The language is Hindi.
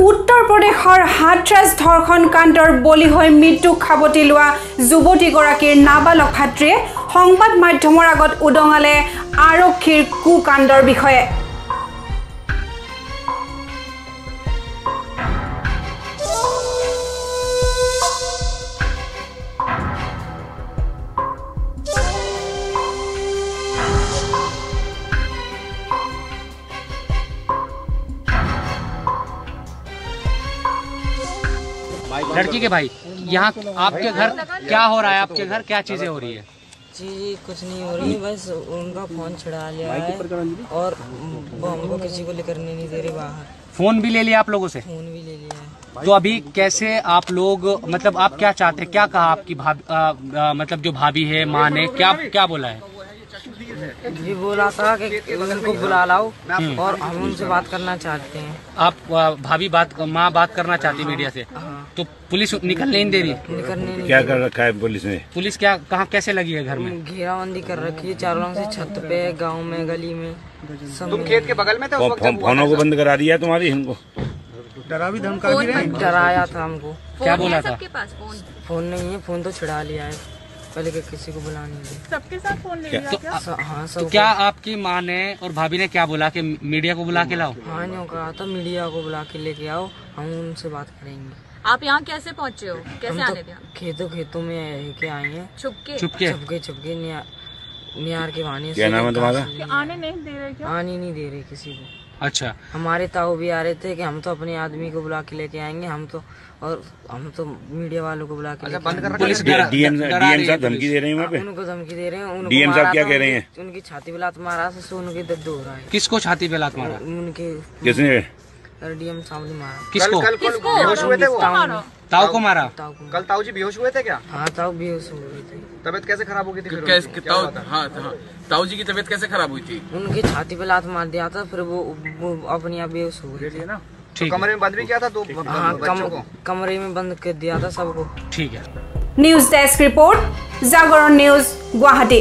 উত্তৰ প্ৰদেশৰ হাথৰাজ ধৰ্ষণ কাণ্ডৰ বলি হৈ মৃত্যুক সাৱটি লোৱা যুৱতীগৰাকীৰ নাবালক ভাতৃয়ে সংবাদ মাধ্যমৰ আগত উদঙালে আৰক্ষীৰ কুকাণ্ডৰ বিষয়ে। लड़की के भाई यहाँ आपके घर क्या हो रहा है? आपके घर क्या चीज़ें हो रही है? जी कुछ नहीं हो रही बस उनका फ़ोन छुड़ा लिया है और वो हमको किसी को लेकर नहीं दे रहे बाहर। फ़ोन भी ले लिया आप लोगों से? फ़ोन भी ले लिया है। तो अभी कैसे आप लोग मतलब आप क्या चाहते हैं? क्या कहा आपकी भाभी मतलब जो भाभी है माँ ने क्या क्या बोला है? जी बोला था कि उनको बुला लाओ और हम उनसे बात करना चाहते हैं। आप भाभी बात माँ बात करना चाहती मीडिया से। हाँ। तो पुलिस निकलने नहीं दे रही? निकलने क्या कर रखा है पुलिस ने? पुलिस क्या कहाँ कैसे लगी है घर में? घेराबंदी कर रखी है चारों से छत पे गाँव में गली में तुम खेत के बगल में थे फोनों को बंद करा दिया तुम्हारी इनको डराया था हमको। क्या बोला था? फ़ोन नहीं है फ़ोन तो छुड़ा लिया है। पहले कि किसी को बुला नहीं दे सबके साथ फ़ोन ले लिया क्या? स- हाँ तो क्या आपकी माँ ने और भाभी ने क्या बोला कि मीडिया को बुला के लाओ? हाँ जो कहा था मीडिया को बुला के लेके आओ हम उनसे बात करेंगे। आप यहाँ कैसे पहुँचे हो? कैसे हम आने तो दिया? खेतों खेतों में के आए हैं। छुपके? छुपके? छपके छपके नियार के बहाने क्या नाम है तुम्हारा? आने नहीं दे रहे आने नहीं दे रहे किसी को। अच्छा। हमारे ताऊ भी आ रहे थे कि हम तो अपने आदमी को बुला के लेके आएँगे हम तो और हम तो मीडिया वालों को बुला के लेके बंद कर पुलिस डीएम डीएम साहब धमकी दे रहे हैं वहाँ पे? उनको धमकी दे रहे हैं डीएम साहब क्या कह रहे हैं? उनकी छाती बिलात लात मारा से उनके के दर्द हो रहा है। किसको छाती बिलात लात मारा? उनके किसने? डीएम साहब ने मारा। किसको? कल ताऊ को मारा। कल ताऊ जी बेहोश हुए थे क्या? हाँ ताऊ बेहोश हुए थे। तबियत कैसे खराब हो गई थी तो कैसे ताऊ हाँ, हाँ? ताऊ जी की तबियत कैसे खराब हुई थी? उनकी छाती पे लात मार दिया था फिर वो अपने आप बेहोश हो गए थे। ना? तो कमरे में बंद भी किया था तो दो मतलब हाँ। कम, कमरे में बंद कर दिया था सबको। ठीक है। News desk report Jagran news Guwahati.